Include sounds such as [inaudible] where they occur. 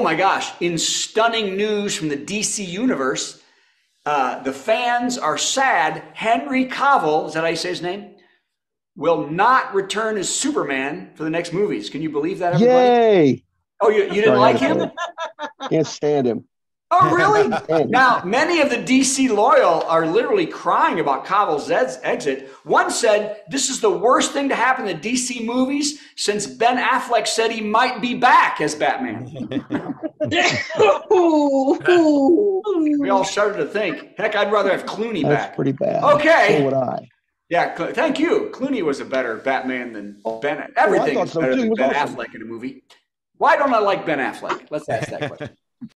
oh my gosh, in stunning news from the DC universe, uh, the fans are sad. Henry Cavill, is that how you say his name? Will not return as Superman for the next movies. Can you believe that, everybody? Yay! Oh, you, you didn't Sorry, like I him? Can't stand him. Oh, really? [laughs] Oh. Now, many of the DC loyal are literally crying about Cavill's ex- exit. One said, This is the worst thing to happen to DC movies since Ben Affleck said he might be back as Batman. [laughs] we all started to think, heck, I'd rather have Clooney That's back. pretty bad. Okay. So would I. Yeah, Cl- thank you. Clooney was a better Batman than Ben. Everything oh, thought is so better too. Than was Ben awesome. Affleck in a movie. Why don't I like Ben Affleck? Let's ask that question.